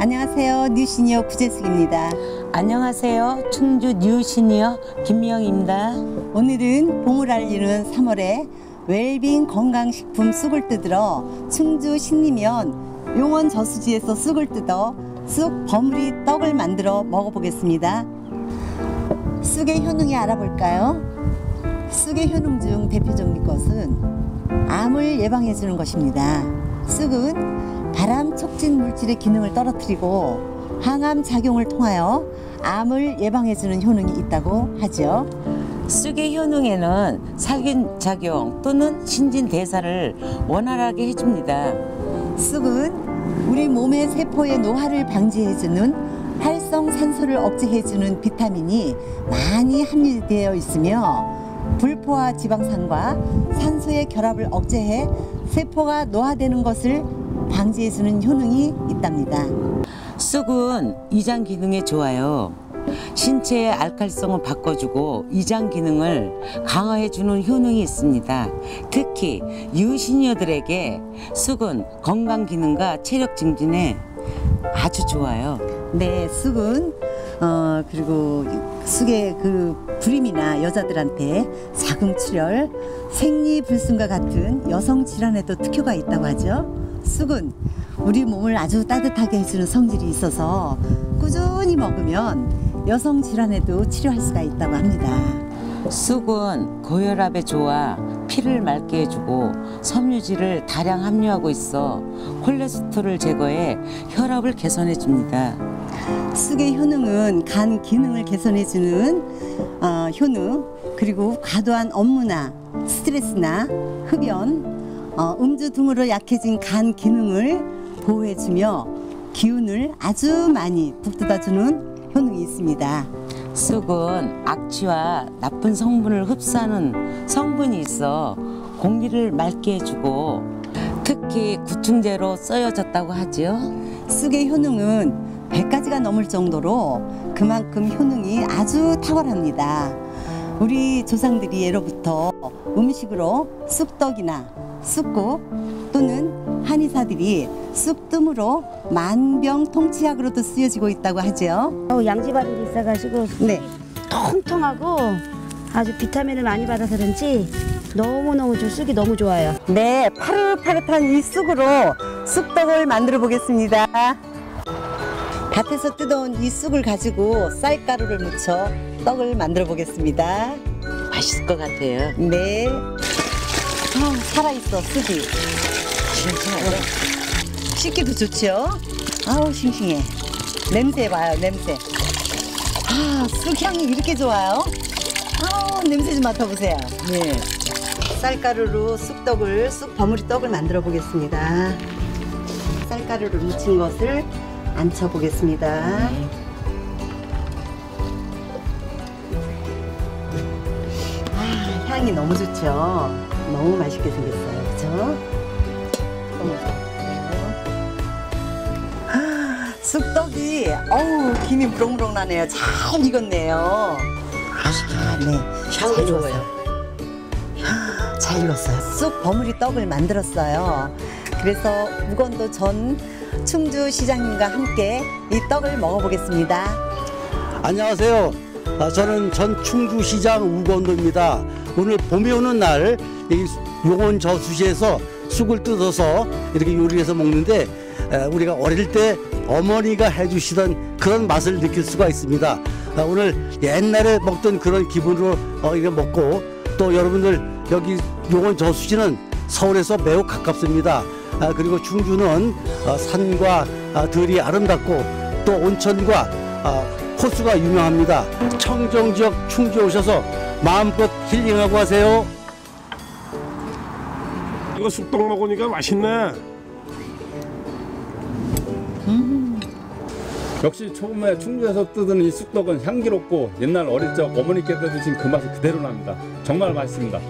안녕하세요. 뉴시니어 구재숙입니다. 안녕하세요. 충주 뉴시니어 김미영입니다. 오늘은 봄을 알리는 3월에 웰빙 건강식품 쑥을 뜯으러 충주 신리면 용원 저수지에서 쑥을 뜯어 쑥 버무리 떡을 만들어 먹어보겠습니다. 쑥의 효능이 알아볼까요? 쑥의 효능 중 대표적인 것은 암을 예방해 주는 것입니다. 쑥은 바람 촉진 물질의 기능을 떨어뜨리고 항암 작용을 통하여 암을 예방해 주는 효능이 있다고 하죠. 쑥의 효능에는 살균 작용 또는 신진 대사를 원활하게 해줍니다. 쑥은 우리 몸의 세포의 노화를 방지해주는 활성산소를 억제해주는 비타민이 많이 함유되어 있으며 불포화 지방산과 산소의 결합을 억제해 세포가 노화되는 것을 방지해주는 효능이 있답니다. 쑥은 이장 기능에 좋아요. 신체의 알칼성을 바꿔주고 이장 기능을 강화해주는 효능이 있습니다. 특히 유시니어들에게 쑥은 건강 기능과 체력 증진에 아주 좋아요. 네, 쑥은 어 그리고 쑥의 그 불임이나 여자들한테 자궁출혈, 생리불순과 같은 여성 질환에도 특효가 있다고 하죠. 쑥은 우리 몸을 아주 따뜻하게 해주는 성질이 있어서 꾸준히 먹으면 여성 질환에도 치료할 수가 있다고 합니다. 쑥은 고혈압에 좋아 피를 맑게 해주고 섬유질을 다량 함유하고 있어 콜레스테롤을 제거해 혈압을 개선해 줍니다. 쑥의 효능은 간 기능을 개선해 주는 어, 효능 그리고 과도한 업무나 스트레스나 흡연, 어, 음주 등으로 약해진 간 기능을 보호해주며 기운을 아주 많이 북돋아주는 효능이 있습니다. 쑥은 악취와 나쁜 성분을 흡수하는 성분이 있어 공기를 맑게 해주고 특히 구충제로 쓰여졌다고 하지요. 쑥의 효능은 100가지가 넘을 정도로 그만큼 효능이 아주 탁월합니다. 우리 조상들이 예로부터 음식으로 쑥떡이나 쑥국 또는 한의사들이 쑥뜸으로 만병통치약으로도 쓰여지고 있다고 하죠. 어, 양지바른 게 있어가지고 네. 통통하고 아주 비타민을 많이 받아서 그런지 너무너무 저 쑥이 너무 좋아요. 네, 파릇파릇한 이 쑥으로 쑥떡을 만들어 보겠습니다. 밭에서 뜯어온 이 쑥을 가지고 쌀가루를 묻혀 떡을 만들어 보겠습니다. 맛있을 것 같아요. 네. 아, 살아있어, 쑥이. 씻기도 좋죠? 아우, 싱싱해. 냄새 봐요, 냄새. 아, 쑥향이 이렇게 좋아요? 아우, 냄새 좀 맡아보세요. 네. 쌀가루로 쑥떡을, 쑥 버무리 떡을 만들어 보겠습니다. 쌀가루를 묻힌 것을 앉혀 보겠습니다. 아, 향이 너무 좋죠? 너무 맛있게 생겼어요. 그죠? 쑥떡이, 어우, 김이 무렁무렁 나네요. 잘 익었네요. 아, 네. 향이 잘 좋아요. 익었어요. 잘 익었어요. 쑥 버무리 떡을 만들었어요. 그래서 우건도 전 충주 시장님과 함께 이 떡을 먹어보겠습니다. 안녕하세요. 아, 저는 전 충주시장 우건도입니다. 오늘 봄이 오는 날이 용원 저수지에서 쑥을 뜯어서 이렇게 요리해서 먹는데 에, 우리가 어릴 때 어머니가 해주시던 그런 맛을 느낄 수가 있습니다. 아, 오늘 옛날에 먹던 그런 기분으로 어, 이거 먹고 또 여러분들 여기 용원 저수지는 서울에서 매우 가깝습니다. 아, 그리고 충주는 어, 산과 아, 들이 아름답고 또 온천과 아, 호수가 유명합니다. 청정 지역 충주에 오셔서 마음껏 힐링하고 가세요. 이거 쑥떡 먹으니까 맛있네. 역시 처음에 충주에서 뜯은 이 쑥떡은 향기롭고 옛날 어릴 적 어머니께서 드신 그 맛이 그대로 납니다. 정말 맛있습니다.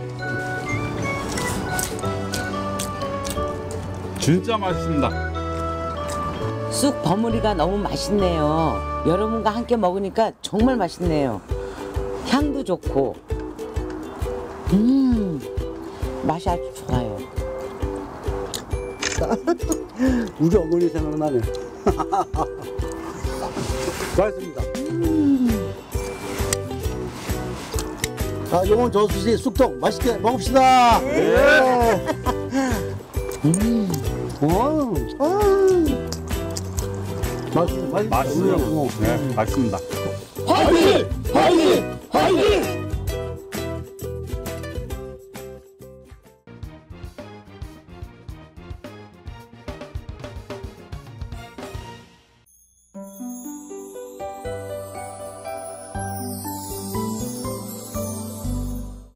진짜 맛있습니다. 쑥 버무리가 너무 맛있네요. 여러분과 함께 먹으니까 정말 맛있네요. 향도 좋고, 음, 맛이 아주 좋아요. 우리 어머니 생각나네. 맛있습니다. 자, 용원 저수지 쑥떡 맛있게 먹읍시다. 네. 음. 어, 어. 맛있, 맛있, 맛있어요. 어. 네, 맛있습니다. 화이팅! 화이팅! 화이팅!